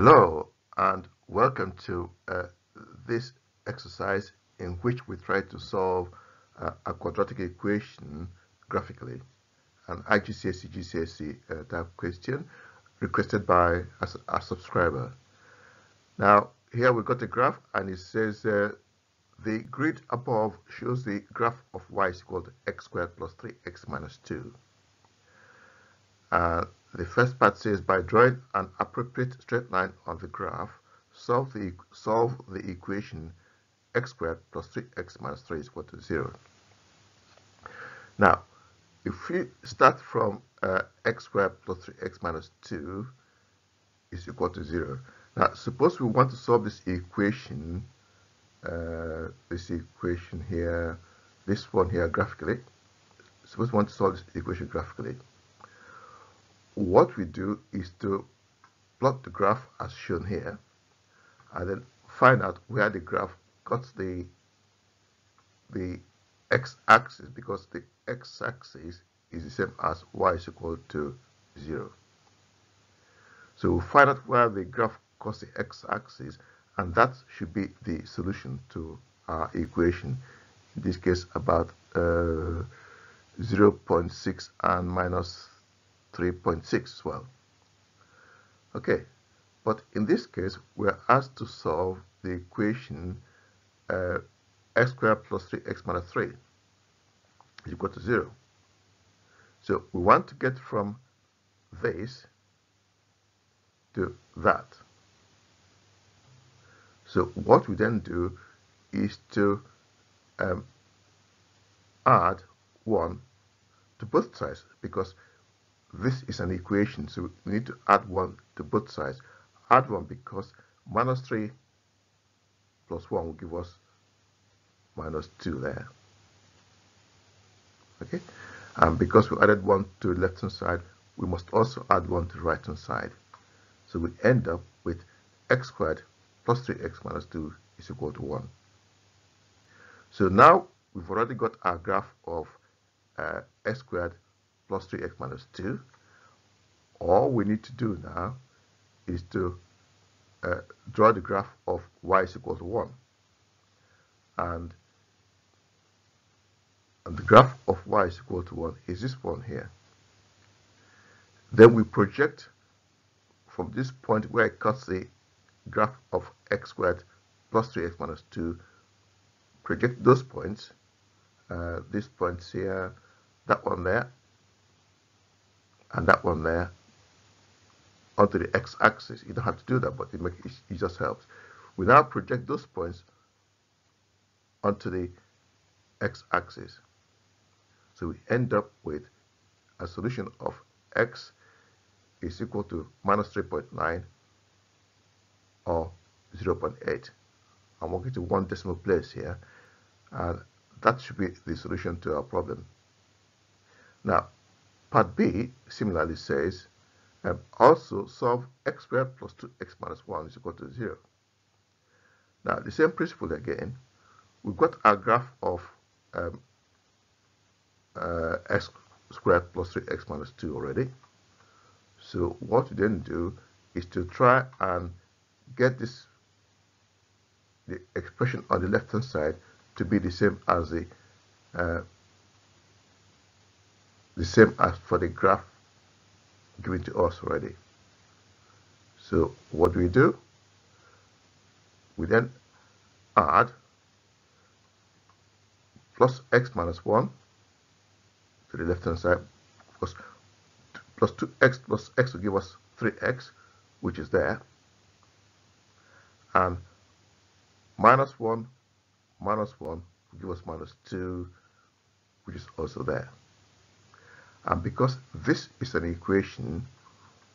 Hello and welcome to uh, this exercise in which we try to solve uh, a quadratic equation graphically, an IGCSE GCSE uh, type question requested by a, a, subscriber. Now here we got a graph and it says uh, the grid above shows the graph of y is equal to x squared plus 3x minus 2. The first part says by drawing an appropriate straight line on the graph, solve the, solve the equation x squared plus 3x minus 3 is equal to 0. Now, if we start from uh, x squared plus 3x minus 2 is equal to 0. Now, suppose we want to solve this equation, uh, this equation here, this one here graphically. Suppose we want to solve this equation graphically what we do is to plot the graph as shown here and then find out where the graph cuts the the x-axis because the x-axis is the same as y is equal to 0. So we'll find out where the graph cuts the x-axis and that should be the solution to our equation. In this case about uh, 0.6 and minus 3.6 as well. Okay, but in this case, we're asked to solve the equation uh, x squared plus 3x minus 3 is equal to 0. So we want to get from this to that. So what we then do is to um, add 1 to both sides because this is an equation, so we need to add 1 to both sides. Add 1 because minus 3 plus 1 will give us minus 2 there. Okay, and because we added 1 to the left hand side, we must also add 1 to the right hand side. So we end up with x squared plus 3x minus 2 is equal to 1. So now we've already got our graph of uh, x squared plus 3x minus 2. All we need to do now is to uh, draw the graph of y is equal to 1. And, and the graph of y is equal to 1 is this one here. Then we project from this point where it cuts the graph of x squared plus 3x minus 2, project those points, uh, these points here, that one there, and that one there onto the x-axis. You don't have to do that, but it, make, it, it just helps. We now project those points onto the x-axis. So we end up with a solution of x is equal to minus 3.9 or 0.8. I'm working to one decimal place here, and that should be the solution to our problem. Now, Part B similarly says, um, also solve x squared plus 2x minus 1 is equal to 0. Now, the same principle again. We've got our graph of um, uh, x squared plus 3x minus 2 already. So what we then do is to try and get this the expression on the left hand side to be the same as the uh, the same as for the graph given to us already. So what do we do? We then add plus x minus 1 to the left hand side plus 2x plus x will give us 3x which is there and minus 1 minus 1 will give us minus 2 which is also there and because this is an equation,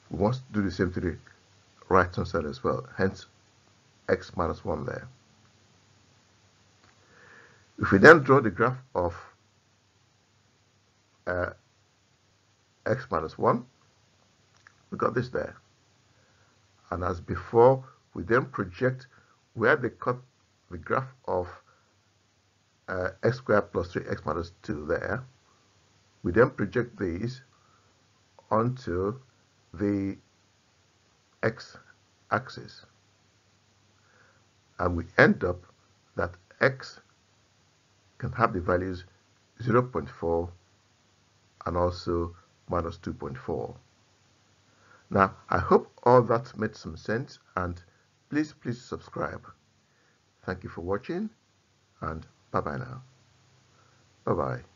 we want to do the same to the right hand side as well. Hence, x minus 1 there. If we then draw the graph of uh, x minus 1, we got this there. And as before, we then project where they cut the graph of uh, x squared plus 3x minus 2 there we then project these onto the x axis. And we end up that x can have the values 0.4 and also minus 2.4. Now, I hope all that made some sense and please, please subscribe. Thank you for watching and bye-bye now. Bye-bye.